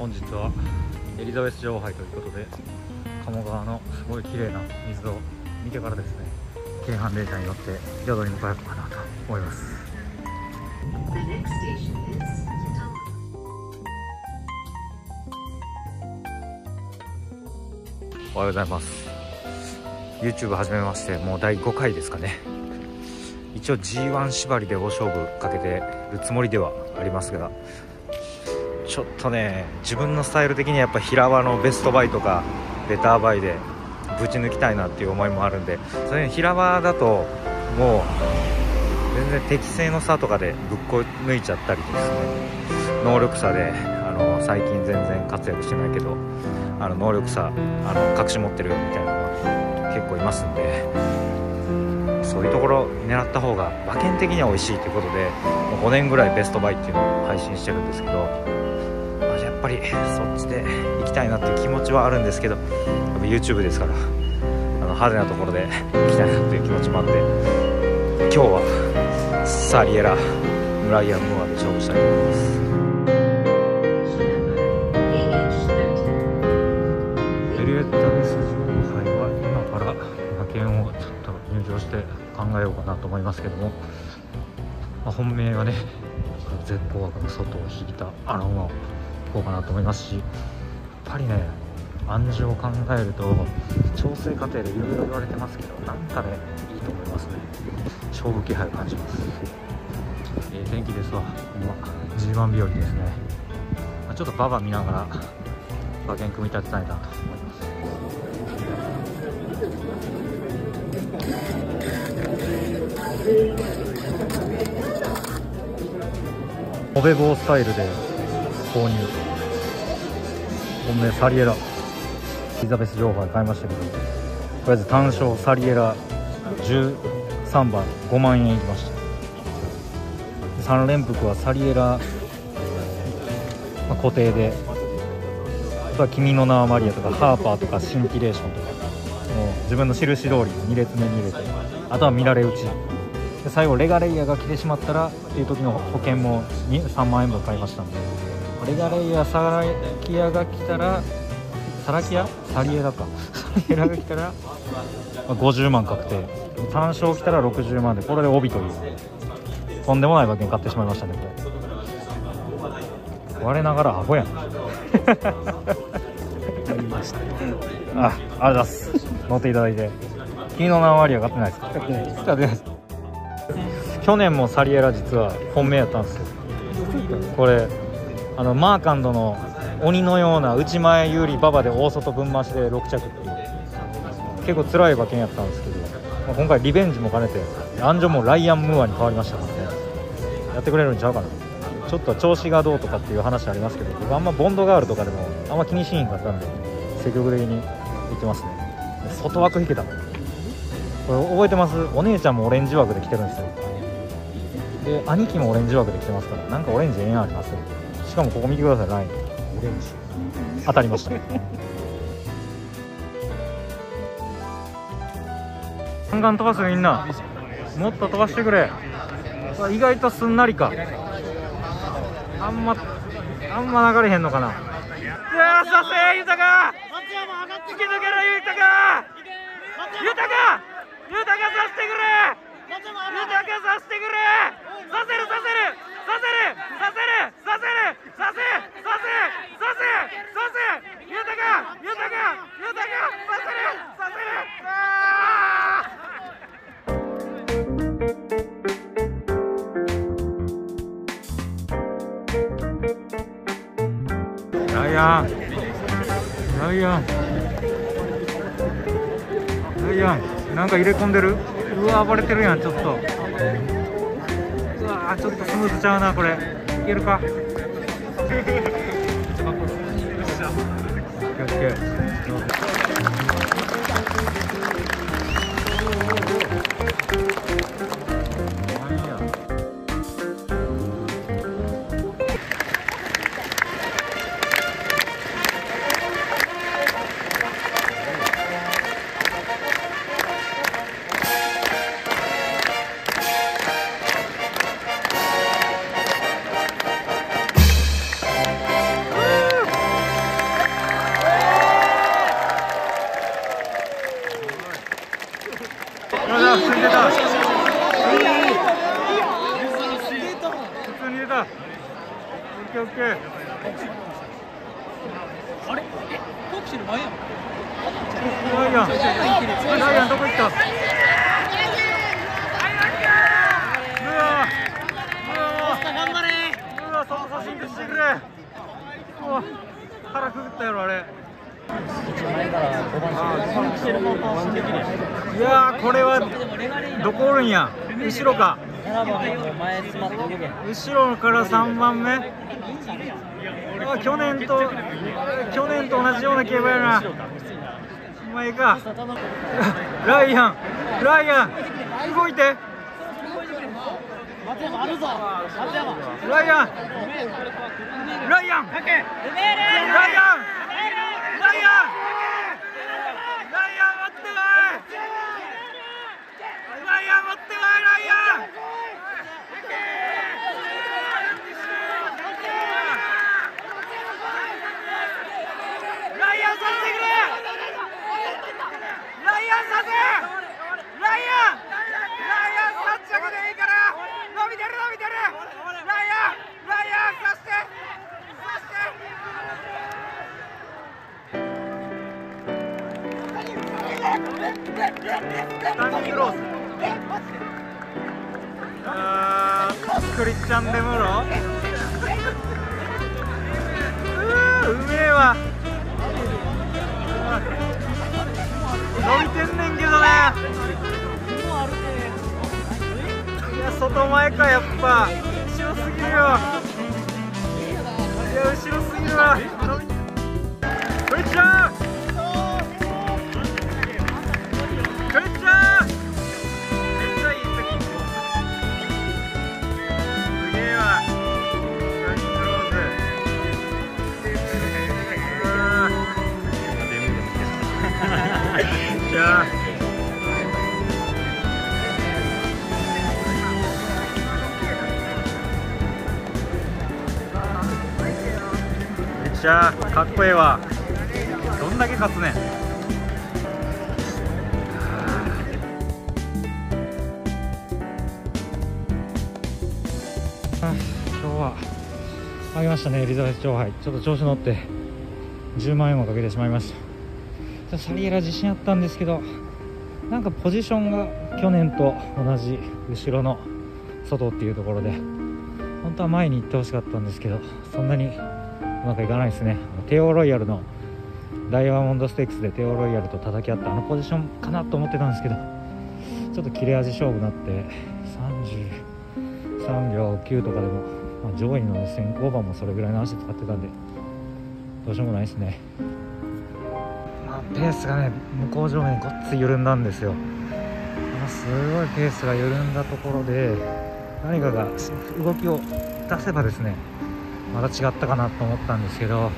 本日はエリザベス女王杯ということで鴨川のすごい綺麗な水を見てからですね京阪電車に乗って宿に向かおうかなと思います。おはようございます。YouTube 始めましてもう第5回ですかね。一応 G1 縛りで大勝負かけてるつもりではありますがちょっとね自分のスタイル的にはやっぱ平場のベストバイとかベターバイでぶち抜きたいなっていう思いもあるんでそれ平場だともう全然適正の差とかでぶっこ抜いちゃったりですね。能力差であの最近全然活躍してないけどあの能力差あの隠し持ってるみたいなのが結構いますんでそういうところ狙った方が馬券的には美味しいということでもう5年ぐらいベストバイっていうのを配信してるんですけどぱりそっちで行きたいなっていう気持ちはあるんですけどやっぱ YouTube ですからあの派手なところで行きたいなっていう気持ちもあって今日はサリエラムライアン・ムーアで勝負したいと思います。エリエッタベス女王杯は今から馬券をちょっと入場して考えようかなと思いますけども、まあ、本命はね絶好枠の外を引いたあの馬をこうかなと思いますしやっぱりね暗示を考えると調整過程でいろいろ言われてますけどなんかねいいと思いますね。勝負気配を感じます。えー、天気ですわ。今 G1 日和ですね、まあ、ちょっとババ見ながら馬券組み立てたいなと思います。オベボースタイルで購入本命サリエラ。エリザベス情報買いましたけど。とりあえず単勝サリエラ13番5万円いきました。3連複はサリエラ、まあ、固定で。あとは「君の名はマリア」とか「ハーパー」とか「シンキレーション」とか。もう自分の印通り2列目に入れて。あとは見られ打ちで最後レガレイヤが来てしまったらっていう時の保険も3万円分買いましたんで。レガレイヤサラキアが来たらサラキアサリエラかサリエラが来たら50万確定。単勝来たら60万でこれで帯という。とんでもない馬券買ってしまいましたねこれ。我ながらアホやん。あありがとうございます。乗っていただいて。君の名割は買ってないですか？去年もサリエラ実は本命やったんですよ。これあのマーカンドの鬼のような内前有利馬場で大外分回しで6着っていう。結構辛い馬券やったんですけど、まあ、今回リベンジも兼ねて安城もライアン・ムーアに変わりましたからね。やってくれるんちゃうかな。ちょっと調子がどうとかっていう話ありますけど僕あんまボンドガールとかでもあんま気にしんかったんで積極的に行ってますね。外枠引けた。これ覚えてます？お姉ちゃんもオレンジ枠で来てるんですよ。で兄貴もオレンジ枠で来てますからなんかオレンジええやんありますよ。かもここ見てください。ラインオレンジ。当たりました。ガンガン飛ばすみんな。もっと飛ばしてくれ。意外とすんなりか。あんまあんま流れへんのかな。いやさせ豊か突き抜けろ豊か豊か豊かさせてくれ。豊かさせてくれ。させるさせるライアンライアンライアン。なんか入れ込んでる？うわ暴れてるやんちょっと。あちょっとスムーズちゃうなこれ。いけるか。気をつけケーオッケーあれ？え？フォークシル前やんライアン。ライアンどこ行った？やろあれいやーこれはどこおるんや後ろか7番も前詰まって動け後ろから3番目。あ去年と去年と同じような競馬やな。お前かライアンライアン動いて。松山あるぞ松山ライアン。ライアン。ライアンクリスチャン・デムロうーうめえわ。伸びてんねんけどねいや外前かやっぱ。後ろすぎるよいや後ろすぎるわ。めっちゃかっこええわ。どんだけ勝つねん。あ今日はあげましたねエリザベス女王杯。ちょっと調子乗って10万円もかけてしまいました。サリエラ自信あったんですけどなんかポジションが去年と同じ後ろの外っていうところで本当は前に行ってほしかったんですけどそんなにうまくいかないですね。テオロイヤルのダイヤモンドステークスでテオロイヤルと叩き合ったあのポジションかなと思ってたんですけどちょっと切れ味勝負になって33秒9とかでも、まあ、上位の熱戦5番もそれぐらいの足使ってたんでどうしようもないですね、まあ、ペースがね向こう上面ごっつい緩んだんですよ、まあ、すごいペースが緩んだところで何かが動きを出せばですねまた違ったかなと思ったんですけど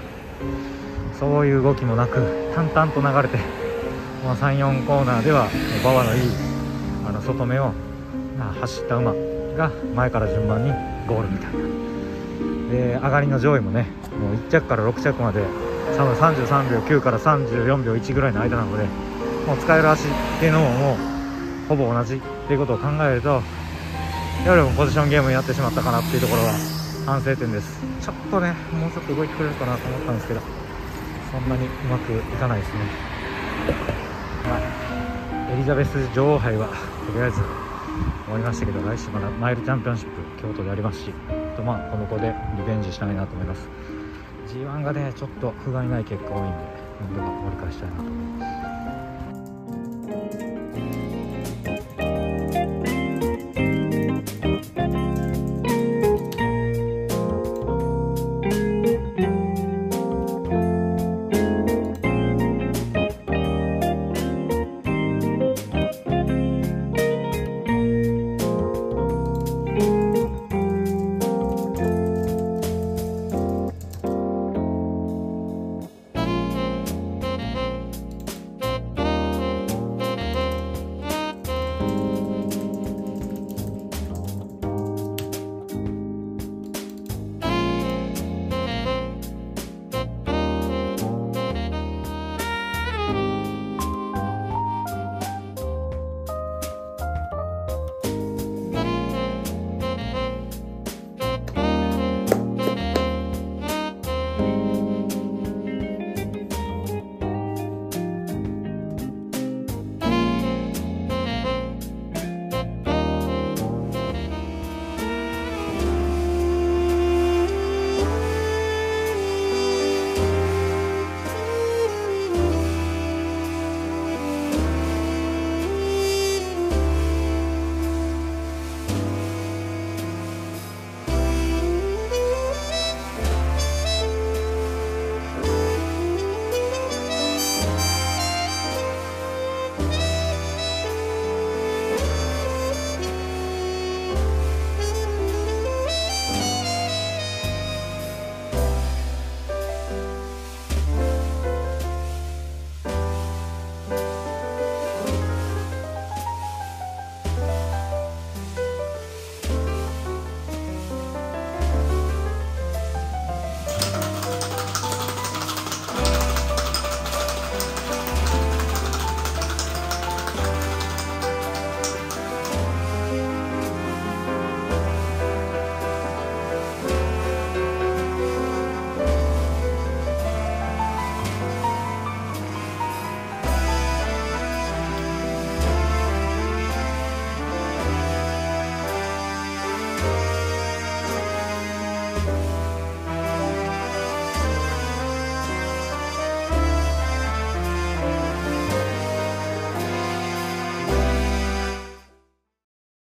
そういう動きもなく淡々と流れて、まあ、34コーナーでは馬場のいいあの外目を、走った馬が前から順番にゴールみたいな。で上がりの上位もねもう1着から6着まで多分33秒9から34秒1ぐらいの間なのでもう使える足っていうのももうほぼ同じっていうことを考えるとやはりもポジションゲームになってしまったかなっていうところは反省点です。ちょっとねもうちょっと動いてくれるかなと思ったんですけどそんなにうまくいかないですね、まあ、エリザベス女王杯はとりあえず終わりましたけど来週まだマイルチャンピオンシップ京都でありますしとまあこの子でリベンジしたいなと思います。G1 がねちょっと不甲斐ない結果多いんでなんとか盛り返したいなと思います。